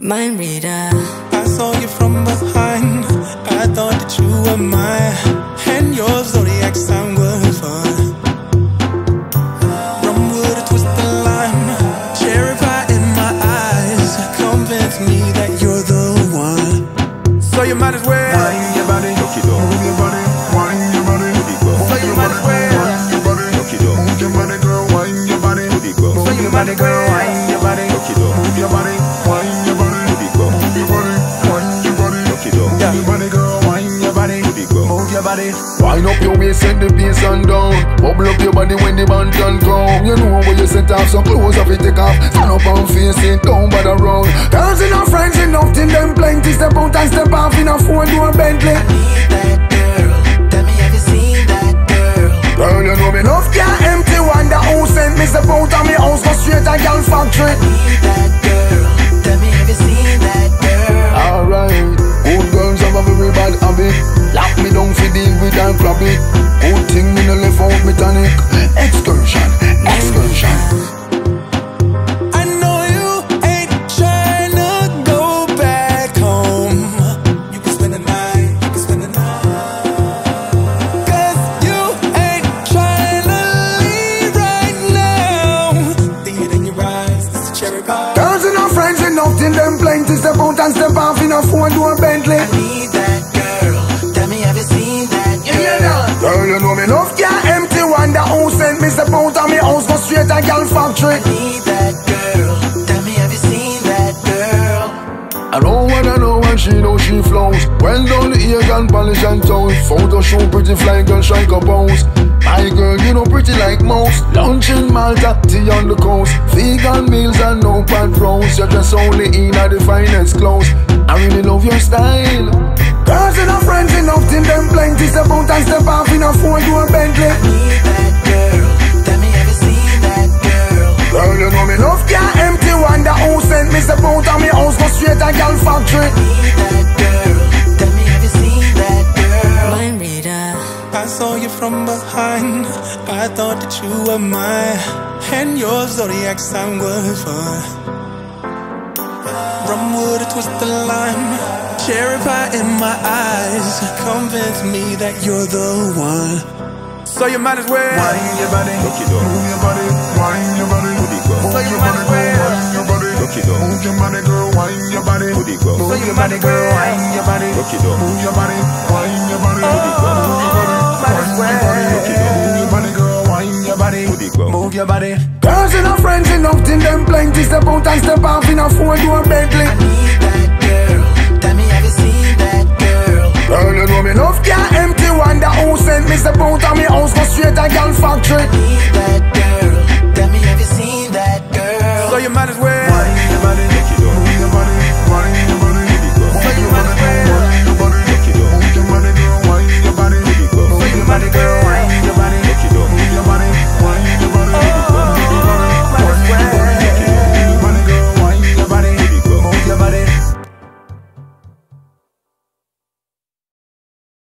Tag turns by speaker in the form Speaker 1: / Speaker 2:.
Speaker 1: Mind reader.
Speaker 2: I saw you from behind. I thought that you were mine, and your zodiac sign was fun. Rum would twist the lime, cherry pie in my eyes, convince me that you're the one. So you might as well.
Speaker 3: Wine your body,
Speaker 4: Look it up.
Speaker 3: move your body, wine your body,
Speaker 4: Booty go.
Speaker 3: move
Speaker 2: So you
Speaker 3: your
Speaker 2: might as well.
Speaker 3: wine your body,
Speaker 4: Look it up.
Speaker 3: move your body, girl, wine your body,
Speaker 4: Booty go.
Speaker 3: move
Speaker 2: you
Speaker 3: your
Speaker 2: might
Speaker 3: body,
Speaker 2: as well.
Speaker 3: Body.
Speaker 5: Wind up your waist, set the pace and down. Bubble up your body when the band can come. You know where you set off, so clothes off it take off. Stand up and face it, don't bother round. Girls and our friends enough till them plenty. Step out and step off in a four door Bentley.
Speaker 2: Leave right now. See it in your eyes, it's a cherry pie.
Speaker 3: Girls and our friends enough till them plenty. Step out and step off in a four door Bentley. House, go straight to girl factory.
Speaker 1: Need that girl. Tell me, have you seen that girl?
Speaker 5: I don't wanna know when she know she flows. Well done the ear and polish and toes. Photo shoot pretty fly girl strike a pose. My girl, you know pretty like most. Lunch in Malta, tea on the coast. Vegan meals and no bad roast. You dress only in at the finest clothes. I really love your style.
Speaker 3: Girls and friends enough till them plenty. Step out and step off in a four door Bentley.
Speaker 1: Girl. Need that girl. Tell me, have you seen that girl?
Speaker 6: Mind reader.
Speaker 2: I saw you from behind. I thought that you were mine, and your zodiac sign was fun. Rum would twist the lime, cherry pie in my eyes, convince me that you're the one. So you might as well.
Speaker 3: Wine your body,
Speaker 4: Look it up.
Speaker 3: move your body, wine body, girl,
Speaker 2: well.
Speaker 3: wine your body,
Speaker 4: Look it up.
Speaker 3: move your body, wine your body,
Speaker 4: Booty go.
Speaker 3: move your body,
Speaker 2: might as
Speaker 3: wine your move your body, girl, wine your body, move your body. Girls and our friends enough till them plenty. Step out and step off in a four door Bentley.